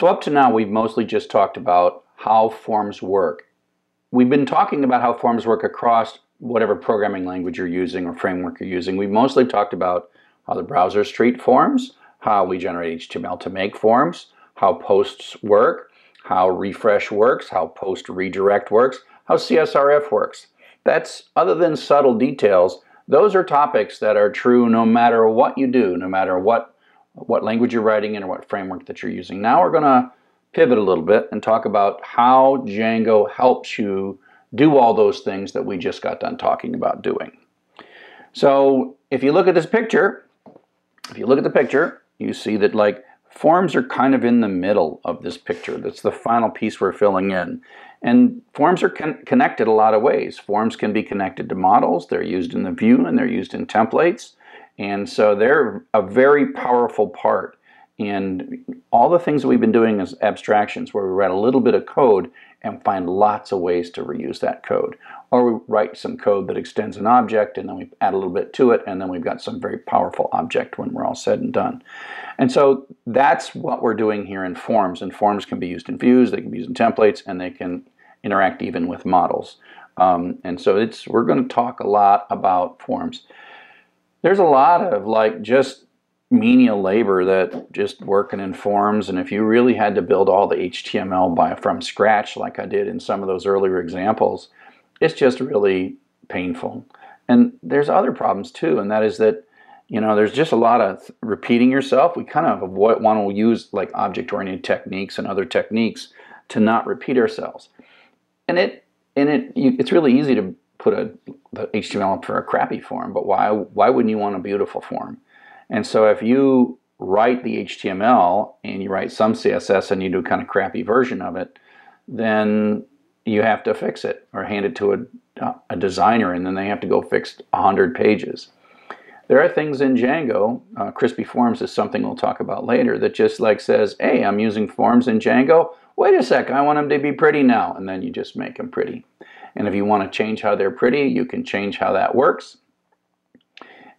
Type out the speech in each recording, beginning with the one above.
So up to now, we've mostly just talked about how forms work. We've been talking about how forms work across whatever programming language you're using or framework you're using. We've mostly talked about how the browsers treat forms, how we generate HTML to make forms, how posts work, how refresh works, how post redirect works, how CSRF works. That's other than subtle details, those are topics that are true no matter what you do, no matter what what language you're writing in or what framework that you're using. Now we're going to pivot a little bit and talk about how Django helps you do all those things that we just got done talking about doing. So if you look at this picture, if you look at the picture, you see that like forms are kind of in the middle of this picture. That's the final piece we're filling in. And forms are con connected a lot of ways. Forms can be connected to models. They're used in the view and they're used in templates. And so they're a very powerful part. And all the things that we've been doing as abstractions, where we write a little bit of code and find lots of ways to reuse that code. Or we write some code that extends an object and then we add a little bit to it and then we've got some very powerful object when we're all said and done. And so that's what we're doing here in forms. And forms can be used in views, they can be used in templates, and they can interact even with models. Um, and so it's we're going to talk a lot about forms. There's a lot of like just menial labor that just working in forms and if you really had to build all the HTML by from scratch like I did in some of those earlier examples it's just really painful. And there's other problems too and that is that you know there's just a lot of repeating yourself. We kind of avoid, want to use like object oriented techniques and other techniques to not repeat ourselves. And it and it you, it's really easy to put a the HTML for a crappy form but why why wouldn't you want a beautiful form and so if you write the HTML and you write some CSS and you do a kind of crappy version of it, then you have to fix it or hand it to a, a designer and then they have to go fix 100 pages. There are things in Django, uh, Crispy Forms is something we'll talk about later, that just like says, hey, I'm using forms in Django. Wait a sec, I want them to be pretty now. And then you just make them pretty. And if you want to change how they're pretty, you can change how that works.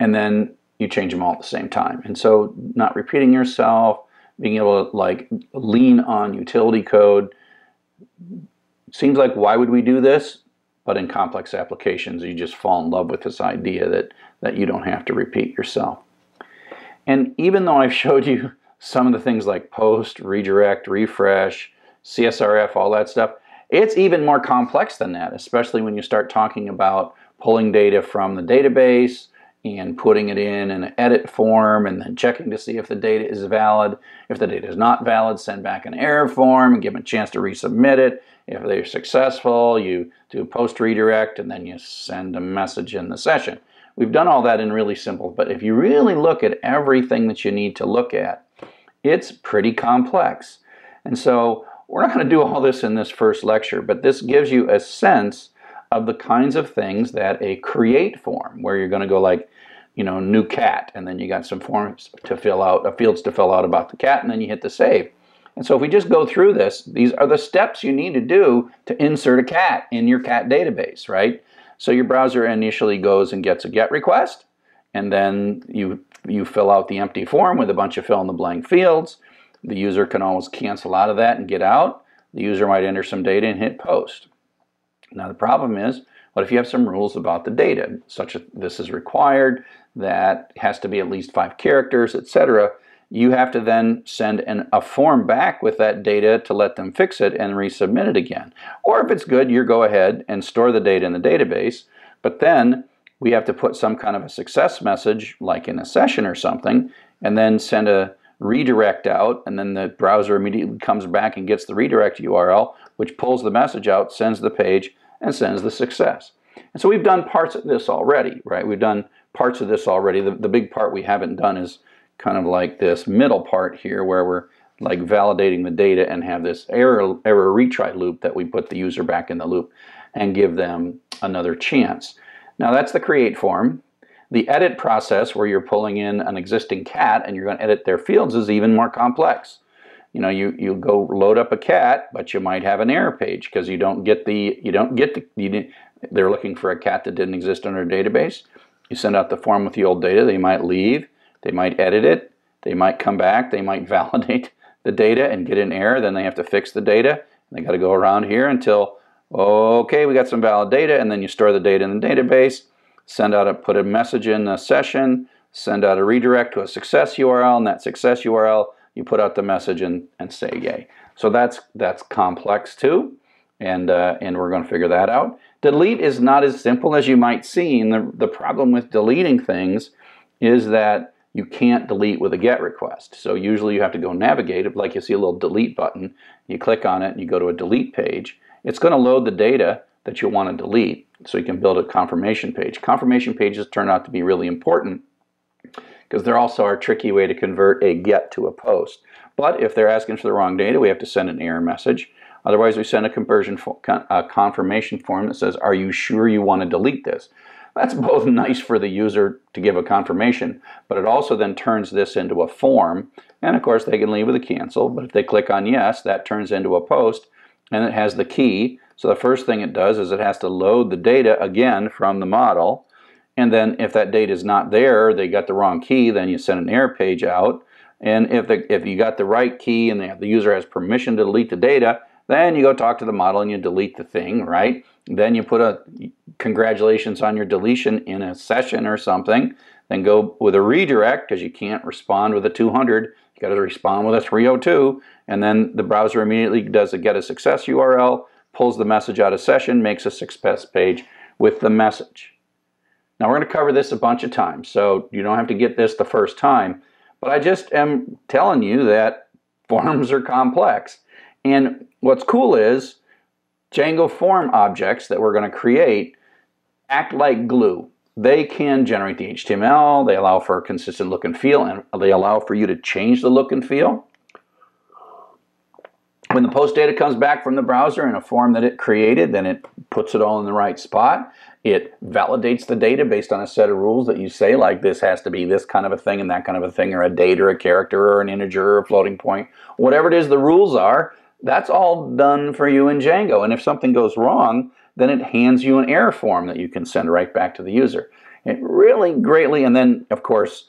And then you change them all at the same time. And so not repeating yourself, being able to like lean on utility code. Seems like why would we do this? But in complex applications, you just fall in love with this idea that, that you don't have to repeat yourself. And even though I've showed you some of the things like post, redirect, refresh, CSRF, all that stuff, it's even more complex than that, especially when you start talking about pulling data from the database, and putting it in an edit form and then checking to see if the data is valid. If the data is not valid, send back an error form and give them a chance to resubmit it. If they're successful, you do a post redirect and then you send a message in the session. We've done all that in really simple, but if you really look at everything that you need to look at, it's pretty complex. And so we're not going to do all this in this first lecture, but this gives you a sense of the kinds of things that a create form, where you're going to go like, you know, new cat, and then you got some forms to fill out, uh, fields to fill out about the cat, and then you hit the save. And so if we just go through this, these are the steps you need to do to insert a cat in your cat database, right? So your browser initially goes and gets a GET request, and then you you fill out the empty form with a bunch of fill in the blank fields. The user can always cancel out of that and get out. The user might enter some data and hit post. Now the problem is, what if you have some rules about the data, such as this is required, that has to be at least five characters, etc. You have to then send an, a form back with that data to let them fix it and resubmit it again. Or if it's good, you go ahead and store the data in the database, but then we have to put some kind of a success message, like in a session or something, and then send a redirect out, and then the browser immediately comes back and gets the redirect URL, which pulls the message out, sends the page, and sends the success. And so we've done parts of this already, right? We've done parts of this already. The, the big part we haven't done is kind of like this middle part here where we're like validating the data and have this error, error retry loop that we put the user back in the loop and give them another chance. Now that's the create form. The edit process where you're pulling in an existing cat and you're going to edit their fields is even more complex. You know you you go load up a cat but you might have an error page because you don't get the you don't get the you they're looking for a cat that didn't exist on their database. You send out the form with the old data they might leave they might edit it they might come back they might validate the data and get an error, then they have to fix the data. They got to go around here until, okay, we got some valid data, and then you store the data in the database, send out a, put a message in a session, send out a redirect to a success URL, and that success URL, you put out the message and, and say yay. So that's, that's complex too, and, uh, and we're going to figure that out. Delete is not as simple as you might seem. The, the problem with deleting things is that you can't delete with a GET request. So usually you have to go navigate, it, like you see a little delete button, you click on it and you go to a delete page. It's going to load the data that you want to delete so you can build a confirmation page. Confirmation pages turn out to be really important because they're also our tricky way to convert a GET to a POST. But if they're asking for the wrong data, we have to send an error message. Otherwise, we send a conversion a confirmation form that says, are you sure you want to delete this? That's both nice for the user to give a confirmation, but it also then turns this into a form. And of course, they can leave with a cancel, but if they click on yes, that turns into a post and it has the key. So the first thing it does is it has to load the data again from the model. And then if that data is not there, they got the wrong key, then you send an error page out. And if, the, if you got the right key and the, the user has permission to delete the data, then you go talk to the model and you delete the thing, right? Then you put a congratulations on your deletion in a session or something. Then go with a redirect because you can't respond with a 200. You got to respond with a 302. And then the browser immediately does a get a success URL, pulls the message out of session, makes a success page with the message. Now we're going to cover this a bunch of times, so you don't have to get this the first time. But I just am telling you that forms are complex. And what's cool is Django form objects that we're going to create act like glue. They can generate the HTML, they allow for a consistent look and feel, and they allow for you to change the look and feel. When the post data comes back from the browser in a form that it created, then it puts it all in the right spot. It validates the data based on a set of rules that you say, like this has to be this kind of a thing and that kind of a thing, or a date or a character or an integer or a floating point. Whatever it is the rules are, that's all done for you in Django. And if something goes wrong, then it hands you an error form that you can send right back to the user. It really greatly, and then of course,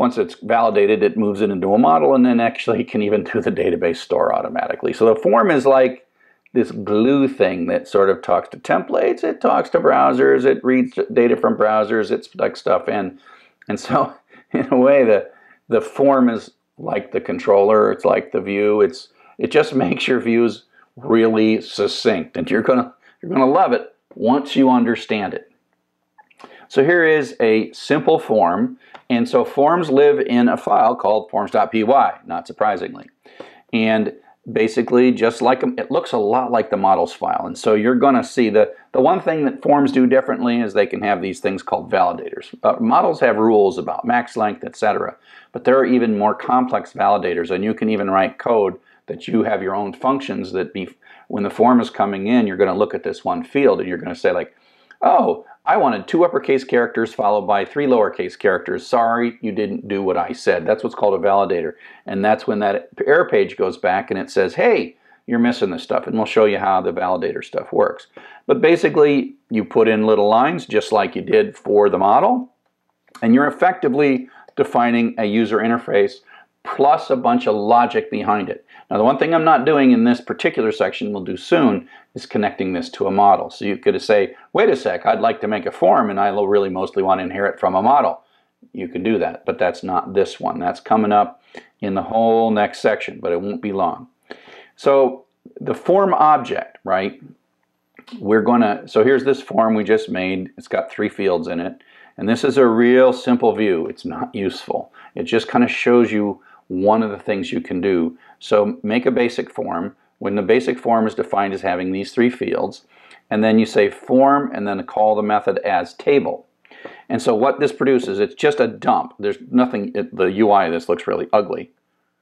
once it's validated, it moves it into a model and then actually can even do the database store automatically. So the form is like this glue thing that sort of talks to templates, it talks to browsers, it reads data from browsers, it's like stuff in. And so in a way, the, the form is like the controller, it's like the view, it's it just makes your views really succinct, and you're gonna you're gonna love it once you understand it. So here is a simple form, and so forms live in a file called forms.py, not surprisingly. And basically just like it looks a lot like the models file and so you're going to see the the one thing that forms do differently is they can have these things called validators uh, models have rules about max length etc but there are even more complex validators and you can even write code that you have your own functions that be when the form is coming in, you're going to look at this one field and you're going to say like, oh, I wanted two uppercase characters followed by three lowercase characters. Sorry, you didn't do what I said. That's what's called a validator. And that's when that error page goes back and it says, hey, you're missing this stuff. And we'll show you how the validator stuff works. But basically, you put in little lines just like you did for the model. And you're effectively defining a user interface plus a bunch of logic behind it. Now, the one thing I'm not doing in this particular section, we'll do soon, is connecting this to a model. So you could say, wait a sec, I'd like to make a form and I really mostly want to inherit from a model. You can do that, but that's not this one. That's coming up in the whole next section, but it won't be long. So the form object, right? We're going to, so here's this form we just made. It's got three fields in it. And this is a real simple view. It's not useful. It just kind of shows you one of the things you can do. So make a basic form. When the basic form is defined as having these three fields, and then you say form and then call the method as table. And so what this produces, it's just a dump. There's nothing, the UI of this looks really ugly.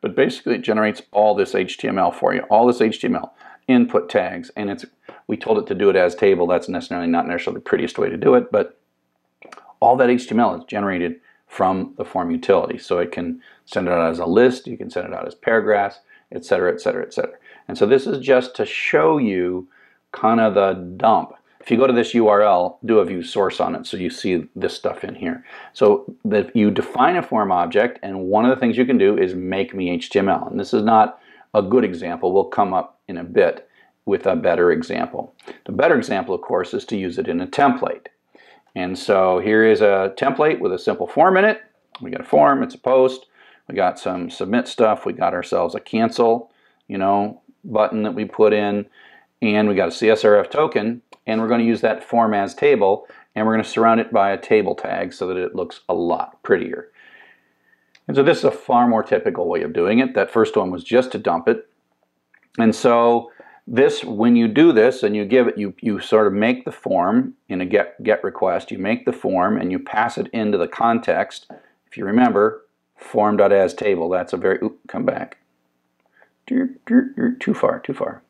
But basically it generates all this HTML for you, all this HTML, input tags, and it's we told it to do it as table. That's necessarily not necessarily the prettiest way to do it, but all that HTML is generated from the form utility. So it can send it out as a list, you can send it out as paragraphs, etc., etc., etc. And so this is just to show you kind of the dump. if you go to this URL, do a view source on it so you see this stuff in here. So that you define a form object and one of the things you can do is make me HTML. And this is not a good example. We'll come up in a bit with a better example. The better example, of course, is to use it in a template. And so here is a template with a simple form in it. We got a form, it's a post. We got some submit stuff. We got ourselves a cancel, you know, button that we put in. And we got a CSRF token. And we're going to use that form as table. And we're going to surround it by a table tag so that it looks a lot prettier. And so this is a far more typical way of doing it. That first one was just to dump it. And so this, when you do this and you give it, you, you sort of make the form in a get, get request, you make the form and you pass it into the context. If you remember, form.as table, that's a very, oop, come back. Too far, too far.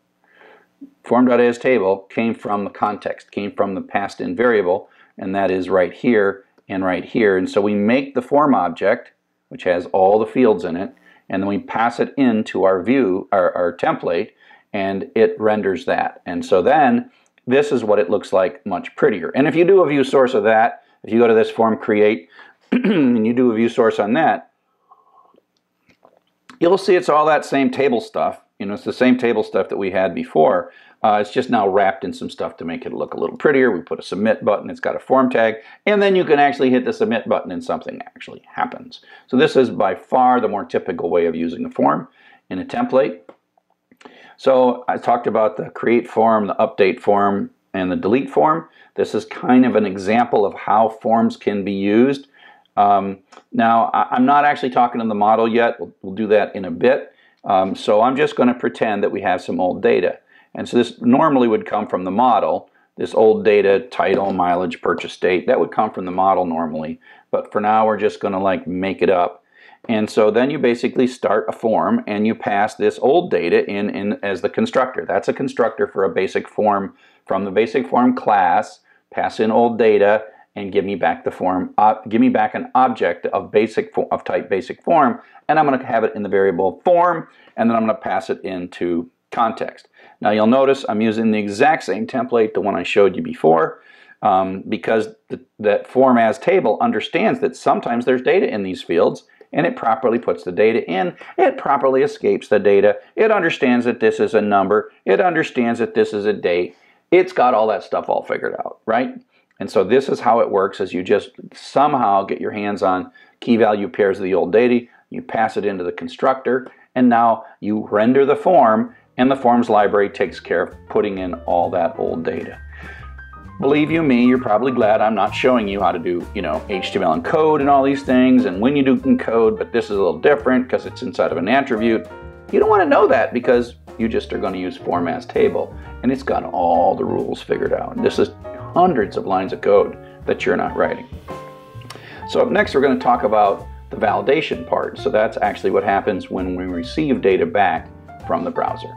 Form.as table came from the context, came from the passed in variable, and that is right here and right here. And so we make the form object, which has all the fields in it, and then we pass it into our view, our, our template, and it renders that. And so then this is what it looks like much prettier. And if you do a view source of that, if you go to this form create and you do a view source on that, you'll see it's all that same table stuff. You know, it's the same table stuff that we had before. Uh, it's just now wrapped in some stuff to make it look a little prettier. We put a submit button, it's got a form tag, and then you can actually hit the submit button and something actually happens. So this is by far the more typical way of using a form in a template. So I talked about the create form, the update form, and the delete form. This is kind of an example of how forms can be used. Um, now, I'm not actually talking in the model yet. We'll, we'll do that in a bit. Um, so I'm just going to pretend that we have some old data. And so this normally would come from the model. This old data, title, mileage, purchase date, that would come from the model normally. But for now, we're just going to like make it up. And so then you basically start a form and you pass this old data in, in as the constructor. That's a constructor for a basic form from the basic form class, pass in old data and give me back the form, uh, give me back an object of basic of type basic form and I'm going to have it in the variable form and then I'm going to pass it into context. Now you'll notice I'm using the exact same template, the one I showed you before, um, because the, that form as table understands that sometimes there's data in these fields and it properly puts the data in. It properly escapes the data. It understands that this is a number. It understands that this is a date. It's got all that stuff all figured out, right? And so this is how it works is you just somehow get your hands on key value pairs of the old data, you pass it into the constructor, and now you render the form, and the forms library takes care of putting in all that old data. Believe you me, you're probably glad I'm not showing you how to do, you know, HTML encode and all these things and when you do encode, but this is a little different because it's inside of an attribute. You don't want to know that because you just are going to use form as table and it's got all the rules figured out. This is hundreds of lines of code that you're not writing. So up next we're going to talk about the validation part. So that's actually what happens when we receive data back from the browser.